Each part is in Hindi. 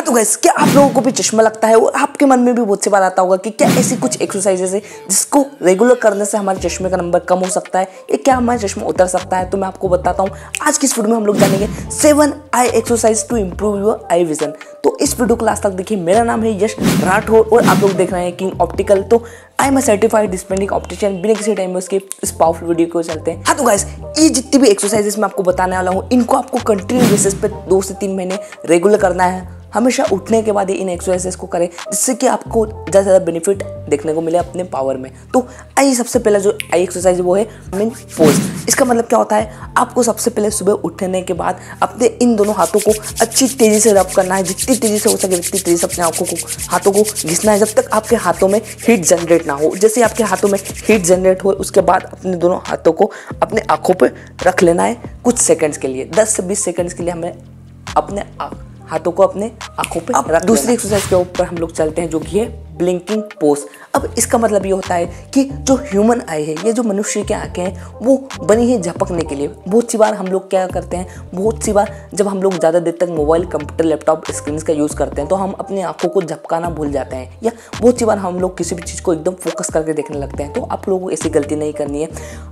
हाँ तो गैस क्या आप लोगों को भी चश्मा लगता है? और आपके मन में भी बहुत सी बार आता होगा कि क्या ऐसी कुछ एक्सरसाइजेस है जिसको रेगुलर करने से हमारे चश्मे का नंबर कम हो सकता है? या क्या हमारा चश्मा उतर सकता है? तो मैं आपको बताता हूँ। आज की इस वीडियो में हम लोग जानेंगे seven eye exercise to improve your eye vision तो इस वीडियो को लास्ट तक देखिए। मेरा नाम है यश राठौर और आप लोग देख रहे हैं किंग ऑप्टिकल तो I am certified dispensing optician बिना किसी टाइम में उसके इस पावरफुल वीडियो को चलते हैं। हाँ तो गाइस ये जितनी भी एक्सरसाइजेस मैं आपको बताने वाला हूँ, इनको आपको कंटिन्यू बेसिस पे दो से तीन महीने रेगुलर करना है। हमेशा उठने के बाद ही इन एक्सरसाइजेस को करें, जिससे कि आपको ज़्यादा से ज़्यादा बेनिफिट देखने को मिले अपने पावर में। तो आई सबसे पहला जो आई एक्सरसाइज वो है मीन पोज इसका मतलब क्या होता है? आपको सबसे पहले सुबह उठने के बाद अपने इन दोनों हाथों को अच्छी तेज़ी से रब करना है। जितनी तेज़ी से हो सके उतनी तेज़ी से अपने आँखों को, हाथों को घिसना है। जब तक आपके हाथों में हीट जनरेट ना हो, जैसे आपके हाथों में हीट जनरेट हो, उसके बाद अपने दोनों हाथों को अपने आँखों पर रख लेना है कुछ सेकेंड्स के लिए। दस से बीस सेकेंड्स के लिए हमें अपने हाथों को अपने आँखों पे अब दूसरी एक्सरसाइज के ऊपर हम लोग चलते हैं जो कि है ब्लिंकिंग पोज अब इसका मतलब ये होता है कि जो ह्यूमन आई है ये जो मनुष्य की आँखें हैं वो बनी है झपकने के लिए। बहुत सी बार हम लोग क्या करते हैं बहुत सी बार जब हम लोग ज़्यादा देर तक मोबाइल कंप्यूटर लैपटॉप स्क्रीन का यूज़ करते हैं तो हम अपनी आँखों को झपकाना भूल जाते हैं या बहुत सी बार हम लोग किसी भी चीज़ को एकदम फोकस करके देखने लगते हैं। तो आप लोगों को ऐसी गलती नहीं करनी है।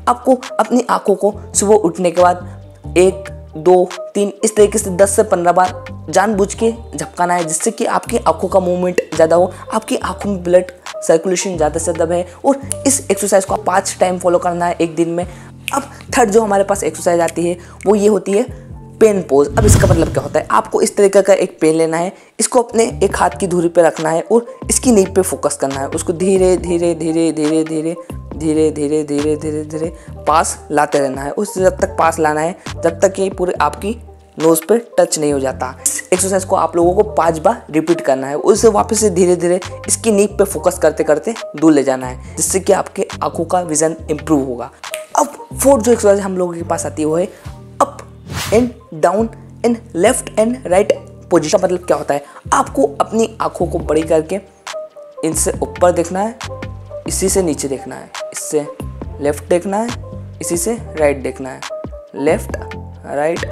आपको अपनी आँखों को सुबह उठने के बाद एक दो तीन इस तरीके से दस से पंद्रह बार जानबूझ के झपकाना है, जिससे कि आपकी आँखों का मूवमेंट ज़्यादा हो, आपकी आँखों में ब्लड सर्कुलेशन ज़्यादा से ज़्यादा है, और इस एक्सरसाइज को पाँच टाइम फॉलो करना है एक दिन में। अब थर्ड जो हमारे पास एक्सरसाइज आती है, वो ये होती है पेन पोज अब इसका मतलब क्या होता है? आपको इस तरीके का एक पेन लेना है, इसको अपने एक हाथ की धुरी पे रखना है, और इसकी नींव पे फोकस करना है। उसको धीरे धीरे धीरे धीरे धीरे धीरे धीरे धीरे धीरे धीरे पास लाते रहना है। उस जब तक पास लाना है, जब तक ये पूरे आपकी नोज़ पे टच नहीं हो जाता। एक्सरसाइज को आप लोगों को पाँच बार रिपीट करना है। उससे वापस से धीरे धीरे इसकी नीक पे फोकस करते करते दूर ले जाना है, जिससे कि आपके आँखों का विजन इंप्रूव होगा। अब फोर्थ जो एक्सरसाइज हम लोगों के पास आती है, वो है up and down and left and right position मतलब क्या होता है? आपको अपनी आँखों को बड़ी करके इनसे ऊपर देखना है, इसी से नीचे देखना है, इससे लेफ़्ट देखना है, इसी से राइट देखना है। Left right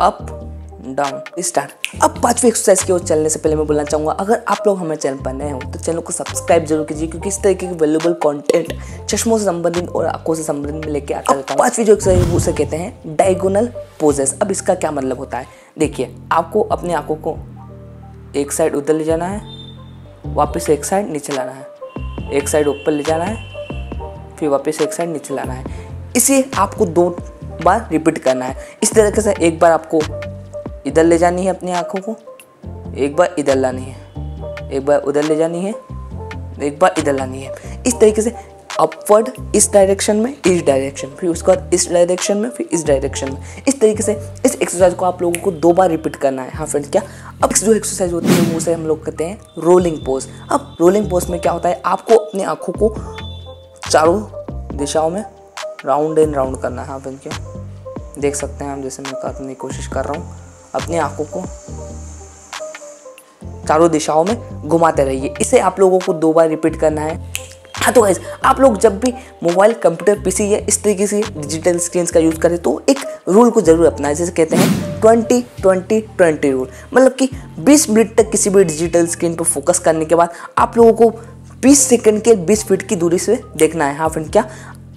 up down start अब पांचवी एक्सरसाइज की ओर चलने से पहले मैं बोलना चाहूँगा अगर आप लोग हमारे चैनल पर नए हो तो चैनल को सब्सक्राइब ज़रूर कीजिए क्योंकि इस तरीके की वैल्यूबल कंटेंट चश्मों से संबंधित और आँखों से संबंधित में लेके आता रहता हूँ। पांचवी जो एक्सरसाइज उसे कहते हैं डायगोनल पोजेस अब इसका क्या मतलब होता है? देखिए आपको अपनी आँखों को एक साइड उधर ले जाना है वापस एक साइड नीचे लाना है एक साइड ऊपर ले जाना है फिर वापस एक साइड नीचे लाना है। इसे आपको दो बार रिपीट करना है। इस तरीके से एक बार आपको इधर ले जानी है अपनी आँखों को। एक बार इधर लानी है। एक बार उधर ले जानी है। एक बार इधर लानी है। इस तरीके से अपवर्ड इस डायरेक्शन में, इस डायरेक्शन फिर उसके बाद इस डायरेक्शन में, फिर इस डायरेक्शन में। इस तरीके से इस एक्सरसाइज को आप लोगों को दो बार रिपीट करना है। हाँ फ्रेंड्स क्या? अब जो एक्सरसाइज होती है, वो उसे हम लोग कहते हैं रोलिंग पोज अब रोलिंग पोज में क्या होता है? आपको अपनी आँखों को चारों दिशाओं में राउंड एंड राउंड करना है। हाँ फ्रेंड्स क्या? देख सकते हैं हम जैसे मैं करने की कोशिश कर रहा हूँ। अपनी आँखों को चारों दिशाओं में घुमाते रहिए। इसे आप लोगों को दो बार रिपीट करना है। हाँ तो गाइज़ आप लोग जब भी मोबाइल कंप्यूटर पीसी या इस तरीके से डिजिटल स्क्रीन का यूज़ करें तो एक रूल को ज़रूर अपनाएँ, जैसे कहते हैं ट्वेंटी ट्वेंटी ट्वेंटी रूल मतलब कि 20 मिनट तक किसी भी डिजिटल स्क्रीन पर फोकस करने के बाद आप लोगों को 20 सेकंड के 20 फीट की दूरी से देखना है। हाँ फ्रेंड क्या?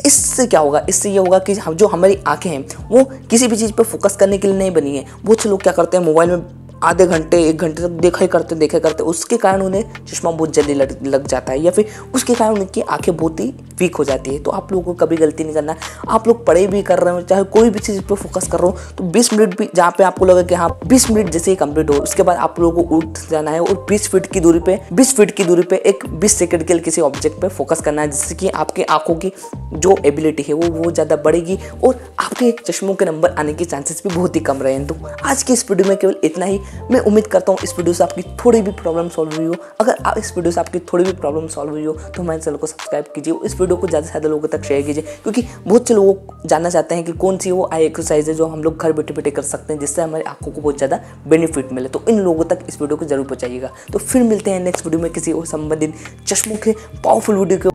इससे क्या होगा? इससे ये होगा कि जो हमारी आँखें हैं, वो किसी भी चीज़ पर फोकस करने के लिए नहीं बनी है। बहुत से लोग क्या करते हैं मोबाइल में आधे घंटे एक घंटे तक देखा ही करते देखा करते उसके कारण उन्हें चश्मा बहुत जल्दी लग, लग जाता है या फिर उसके कारण उनकी आँखें बहुत ही वीक हो जाती है। तो आप लोगों को कभी गलती नहीं करना। आप लोग पढ़ाई भी कर रहे हो चाहे कोई भी चीज़ पर फोकस कर रहे हो तो 20 मिनट भी जहाँ पे आपको लगे कि हाँ 20 मिनट जैसे ही कंप्लीट हो उसके बाद आप लोगों को उठ जाना है और 20 फीट की दूरी पे 20 फीट की दूरी पे एक 20 सेकंड के लिए किसी ऑब्जेक्ट पे फोकस करना है जिससे कि आपकी आँखों की जो एबिलिटी है वो वो ज़्यादा बढ़ेगी और आपके चश्मों के नंबर आने के चांसेस भी बहुत ही कम रहे हैं। तो आज की इस वीडियो में केवल इतना ही। मैं उम्मीद करता हूँ इस वीडियो से आपकी थोड़ी भी प्रॉब्लम सॉल्व हुई हो। अगर आप इस वीडियो से आपकी थोड़ी भी प्रॉब्लम सॉल्व हुई हो तो हमारे चैनल को सब्सक्राइब कीजिए इस वीडियो को ज़्यादा से ज़्यादा लोगों तक शेयर कीजिए, क्योंकि बहुत से लोग जानना चाहते हैं कि कौन सी वो आई एक्सरसाइज है जो हम लोग घर बैठे बैठे कर सकते हैं, जिससे हमारी आँखों को बहुत ज़्यादा बेनिफिट मिले। तो इन लोगों तक इस वीडियो को ज़रूर पहुँचाइएगा। तो फिर मिलते हैं नेक्स्ट वीडियो में किसी और संबंधित चश्मों के पावरफुल वीडियो के